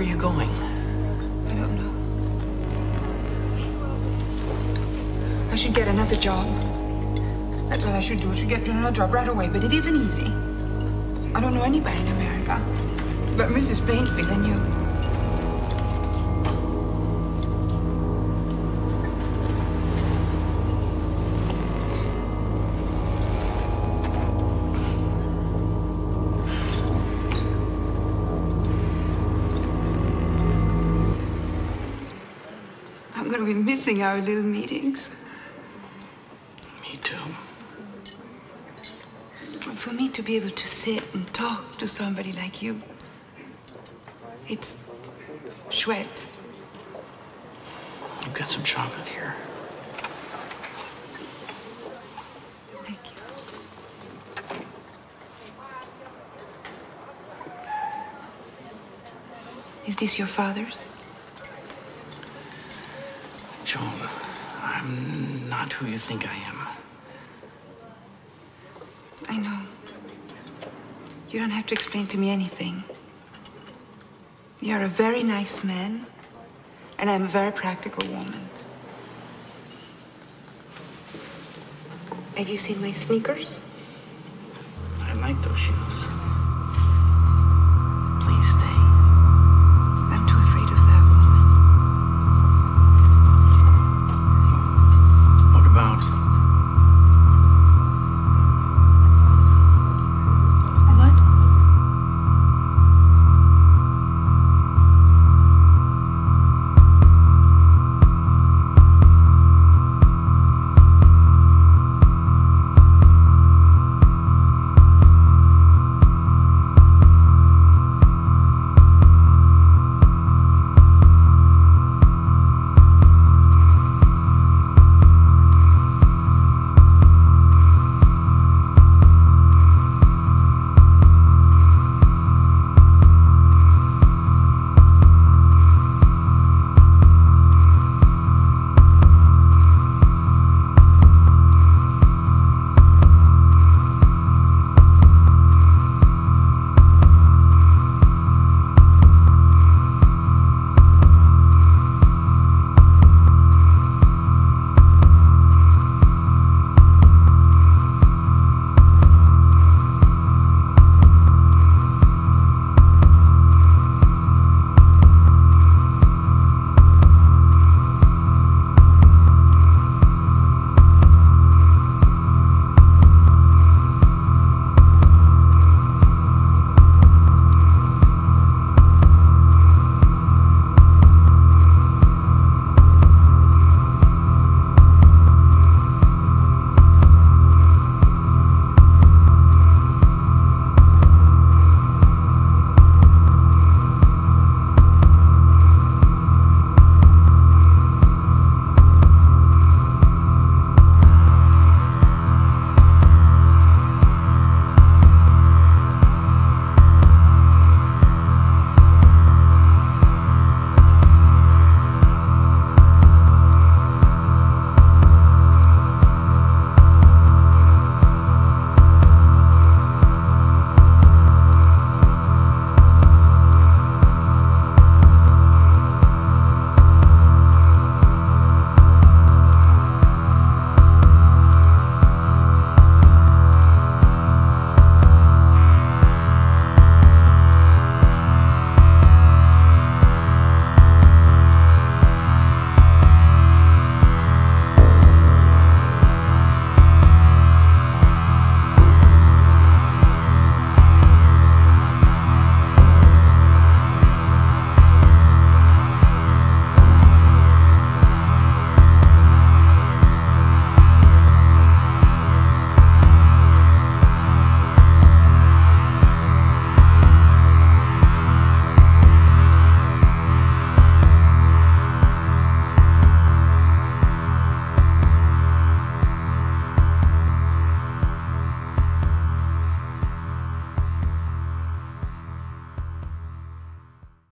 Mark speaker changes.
Speaker 1: Where are you going?
Speaker 2: I don't know. I should get another job. That's what I should do. I should get another job right away, but it isn't easy. I don't know anybody in America. But Mrs. Plainfield and you. Missing our little meetings.
Speaker 1: Me too.
Speaker 2: For me to be able to sit and talk to somebody like you, it's chouette.
Speaker 1: I've got some chocolate here.
Speaker 2: Thank you. Is this your father's?
Speaker 1: Joan, I'm not who you think I am.
Speaker 2: I know. You don't have to explain to me anything. You're a very nice man, and I'm a very practical woman. Have you seen my sneakers?
Speaker 1: I like those shoes.